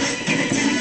give it to me.